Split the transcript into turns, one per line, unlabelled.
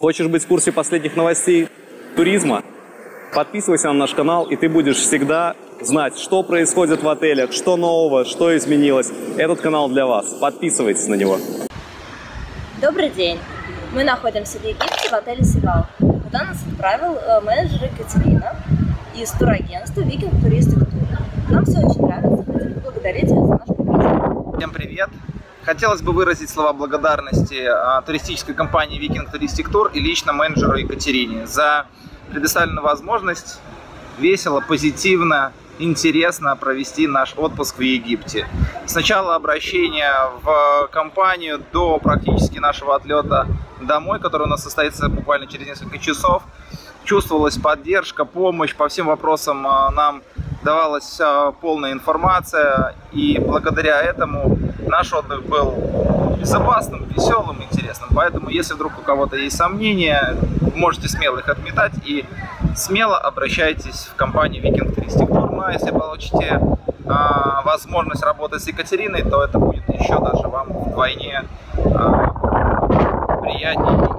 Хочешь быть в курсе последних новостей туризма? Подписывайся на наш канал, и ты будешь всегда знать, что происходит в отелях, что нового, что изменилось. Этот канал для вас. Подписывайтесь на него.
Добрый день. Мы находимся в Египте в отеле «Сигал». Куда нас отправил э, менеджер Екатерина из турагентства «Викинг Туристик Тур». Нам все очень нравится. Хотим поблагодарить вас за наш прекрасный
Всем привет! Хотелось бы выразить слова благодарности а, туристической компании Viking Touristic Tour и лично менеджеру Екатерине за предоставленную возможность весело, позитивно, интересно провести наш отпуск в Египте. С начала обращения в компанию до практически нашего отлета домой, который у нас состоится буквально через несколько часов, чувствовалась поддержка, помощь по всем вопросам а, нам давалась а, полная информация, и благодаря этому наш отдых был безопасным, веселым, интересным. Поэтому, если вдруг у кого-то есть сомнения, можете смело их отметать и смело обращайтесь в компанию Viking Touristic Tour. Ну, а если получите а, возможность работать с Екатериной, то это будет еще даже вам вдвойне а, приятнее